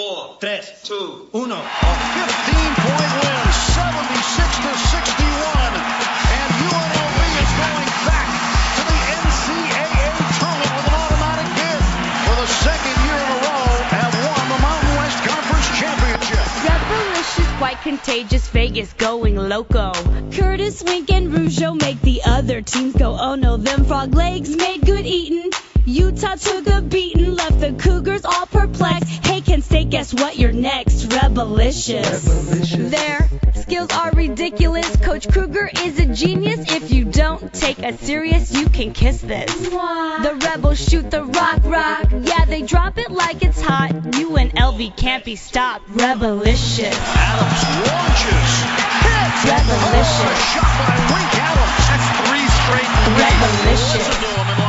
Four, tres, two, uno. A 15-point win, 76 to 61, and UNLV is going back to the NCAA tournament with an automatic bid. For the second year in a row, have won the Mountain West Conference Championship. Rebelicious, quite contagious, Vegas going loco. Curtis, Wink, and Rougeau make the other teams go, oh no, them frog legs made good eating. Utah took a beating, guess what? You're next. Rebelicious. Their skills are ridiculous. Coach Kruger is a genius. If you don't take us serious, you can kiss this. The rebels shoot the rock, rock. Yeah, they drop it like it's hot. UNLV can't be stopped. Rebelicious. Adams launches, hits, Rebelicious. Oh, shot by Wink Adams. That's three straight threes. Rebelicious.